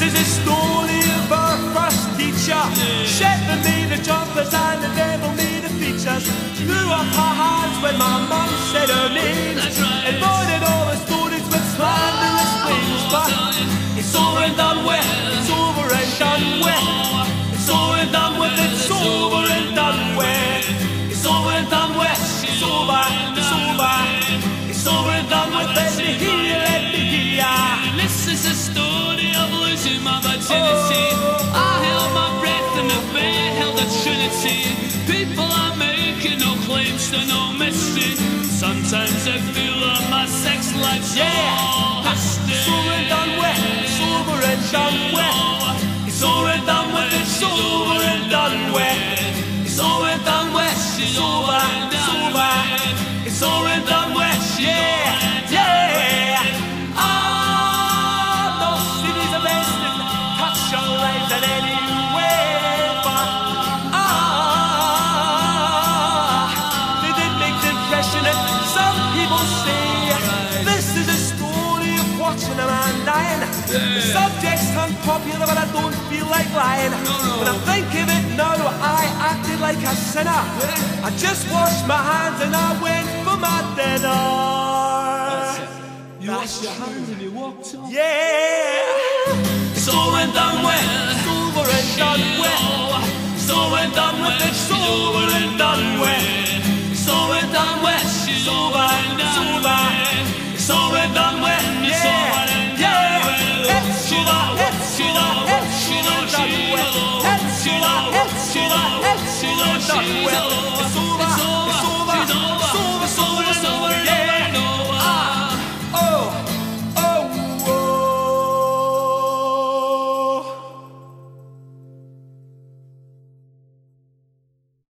This is a story of our first teacher. Shetland me the jumpers and the devil made the features. Threw up her hands when my mum said her name. Right. Avoided all the stories with slanderous claims. But it's over and done with, it's over and done with. It's over and done with, it's over and done with. It's over and done with, it's over, it's over. It's over and done with, let me hear. Losing my virginity. I held my breath in the bed, held a trinity. People are making no claims to no mystery. Sometimes I feel that my sex life's Yeah. all history. It's over and done with. It's over and done with. It's over and done with. It's over and done with. It's over and done with. It's over. Over. It's over and done with. Yeah. People this is a story of watching a man dying. The subject's unpopular, but I don't feel like lying. When I think of it now, I acted like a sinner. I just washed my hands and I went for my dinner. You washed your hands and you walked off. Yeah, it's over and done with. It's over and done with. It's over and done with. It's over and done with. It's over and done with. It's over. It's over. well.